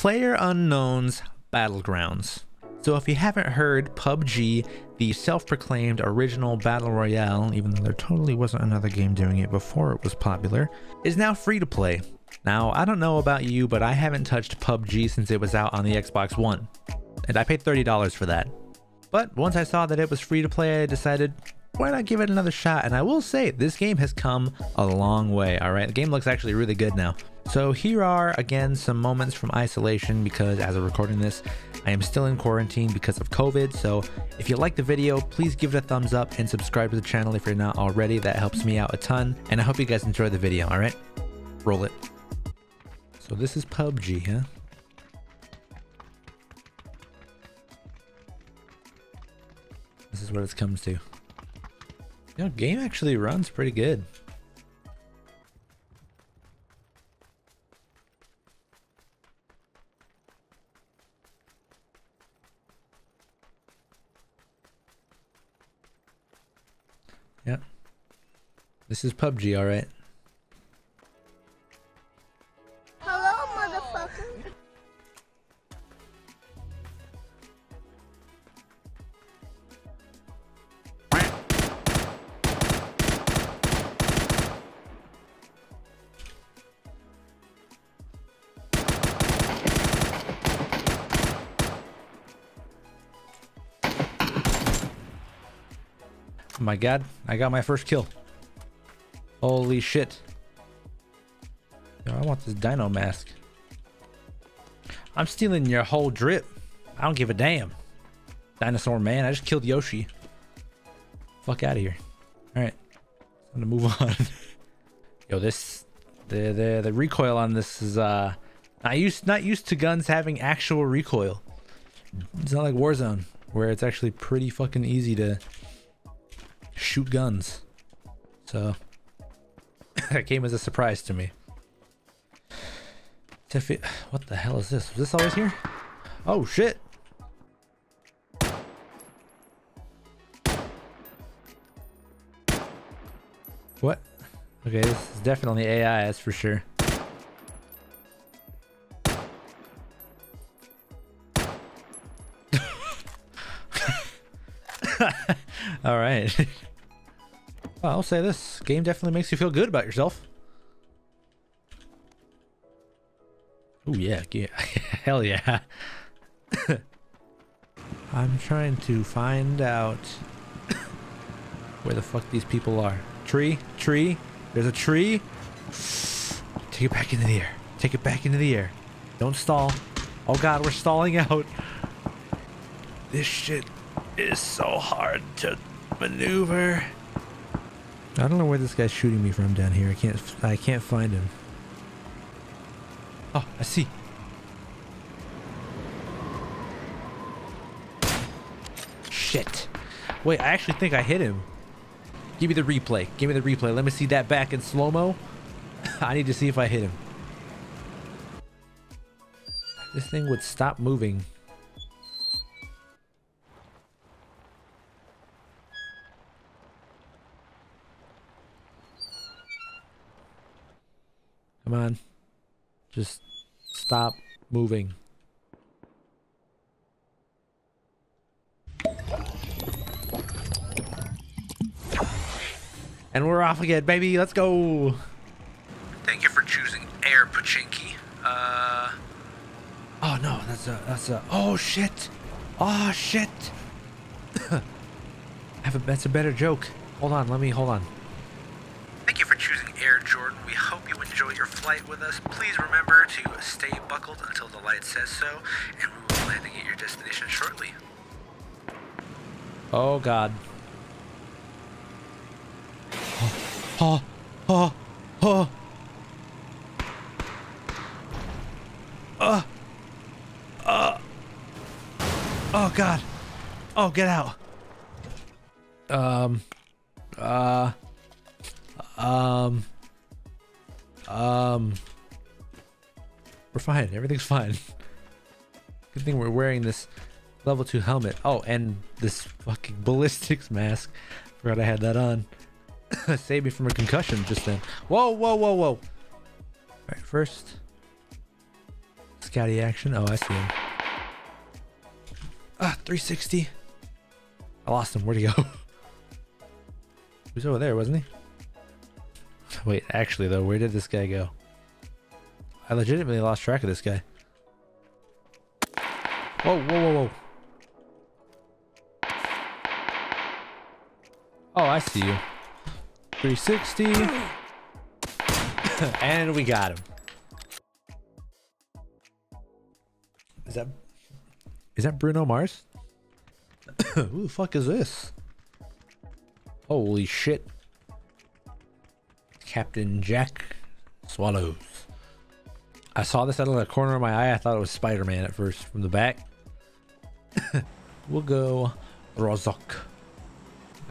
PlayerUnknown's Battlegrounds. So if you haven't heard, PUBG, the self-proclaimed original battle royale, even though there totally wasn't another game doing it before it was popular, is now free to play. Now, I don't know about you, but I haven't touched PUBG since it was out on the Xbox One. And I paid $30 for that. But once I saw that it was free to play, I decided, why not give it another shot? And I will say, this game has come a long way, alright? The game looks actually really good now. So here are, again, some moments from isolation because as of recording this, I am still in quarantine because of COVID. So if you like the video, please give it a thumbs up and subscribe to the channel if you're not already. That helps me out a ton. And I hope you guys enjoy the video, alright? Roll it. So this is PUBG, huh? This is what it comes to. You know, game actually runs pretty good. Yeah. This is PUBG, alright. My god, I got my first kill. Holy shit. Yo, I want this dino mask. I'm stealing your whole drip. I don't give a damn. Dinosaur man, I just killed Yoshi. Fuck out of here. Alright. I'm gonna move on. Yo, this the the the recoil on this is uh not used not used to guns having actual recoil. It's not like Warzone, where it's actually pretty fucking easy to shoot guns. So that came as a surprise to me. Tiffy, what the hell is this? Was this always here? Oh shit! What? Okay, this is definitely AI, that's for sure. All right. well, I'll say this game definitely makes you feel good about yourself. Oh yeah, yeah, hell yeah. I'm trying to find out where the fuck these people are. Tree, tree. There's a tree. Take it back into the air. Take it back into the air. Don't stall. Oh god, we're stalling out. This shit is so hard to maneuver. I don't know where this guy's shooting me from down here. I can't I can't find him. Oh, I see. Shit. Wait, I actually think I hit him. Give me the replay. Give me the replay. Let me see that back in slow-mo. I need to see if I hit him. This thing would stop moving. Come on. Just stop moving. And we're off again, baby. Let's go. Thank you for choosing Air Pochinki. Uh. Oh no, that's a that's a. Oh shit. Oh shit. I have a that's a better joke. Hold on, let me hold on. Thank you for choosing Air Jordan. We hope you enjoy your flight with us. Please remember to stay buckled until the light says so, and we will be landing at your destination shortly. Oh God. Oh, oh, oh. Uh, uh, oh God. Oh, get out. Um, uh, um, um, we're fine. Everything's fine. Good thing we're wearing this level 2 helmet. Oh, and this fucking ballistics mask. Forgot I had that on. Saved me from a concussion just then. Whoa, whoa, whoa, whoa. Alright, first. Let's scouty action. Oh, I see him. Ah, 360. I lost him. Where'd he go? he was over there, wasn't he? Wait, actually though, where did this guy go? I legitimately lost track of this guy. Whoa, whoa, whoa, whoa. Oh, I see you. 360. and we got him. Is that is that Bruno Mars? Who the fuck is this? Holy shit. Captain Jack Swallows. I saw this out of the corner of my eye. I thought it was Spider-Man at first from the back. we'll go Rozhok.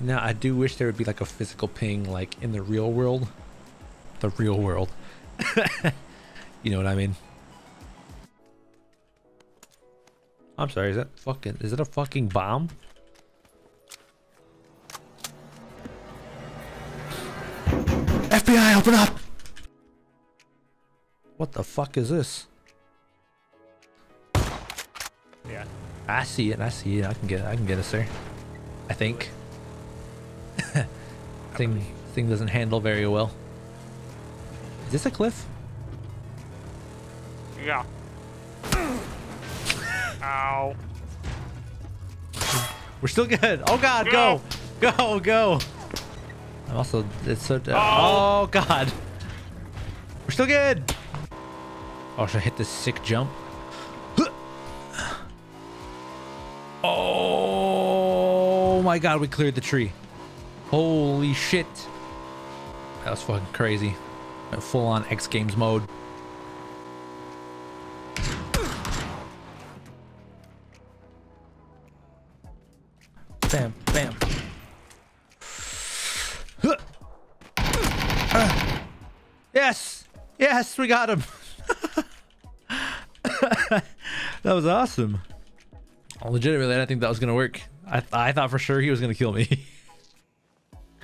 Now, I do wish there would be like a physical ping like in the real world. The real world. you know what I mean? I'm sorry, is that fucking is it a fucking bomb? Open up! What the fuck is this? Yeah. I see it, I see it. I can get I can get us there. I think. thing thing doesn't handle very well. Is this a cliff? Yeah. Ow. We're still good. Oh god, go! Go, go! I'm also it's so Oh. oh god. We're still good! Oh, should I hit this sick jump? Oh my god, we cleared the tree. Holy shit. That was fucking crazy. Full on X Games mode. Yes! Yes, we got him! that was awesome. Legitimately, I didn't think that was gonna work. I, I thought for sure he was gonna kill me.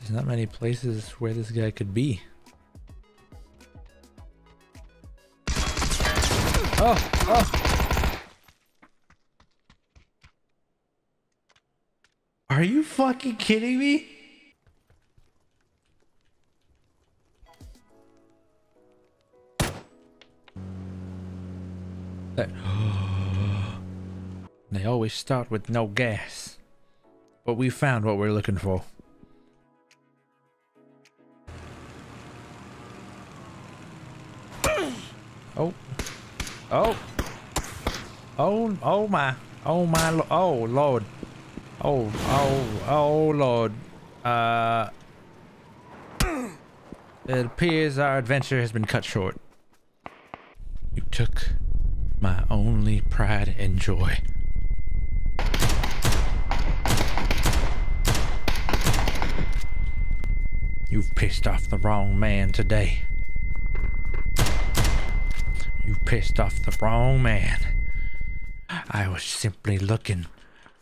There's not many places where this guy could be. Oh, oh. Are you fucking kidding me? Always start with no gas. But we found what we're looking for. Oh. Oh. Oh, oh my. Oh my, oh lord. Oh, oh, oh lord. Uh. It appears our adventure has been cut short. You took my only pride and joy. You've pissed off the wrong man today. You pissed off the wrong man. I was simply looking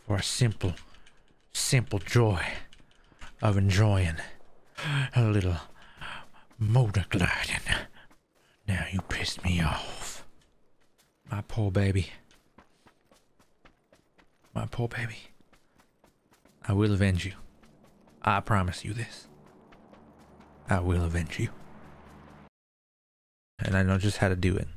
for a simple, simple joy of enjoying a little motor gliding. Now you pissed me off. My poor baby. My poor baby. I will avenge you. I promise you this. I will avenge you. And I know just how to do it.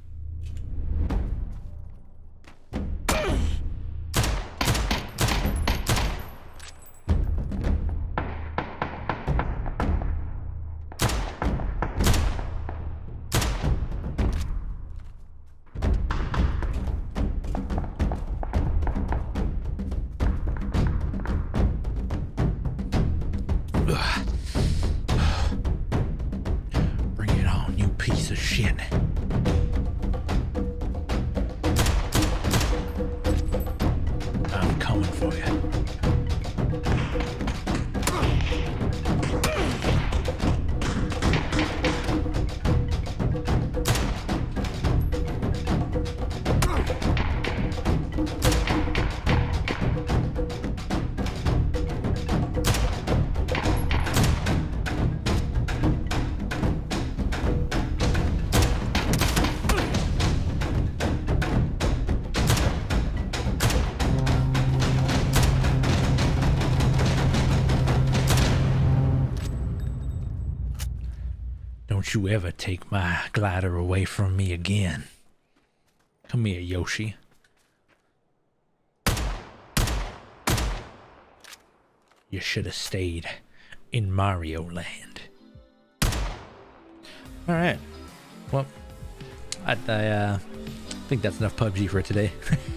You ever take my glider away from me again. Come here, Yoshi. You should have stayed in Mario Land. All right. Well, I, I uh, think that's enough PUBG for today.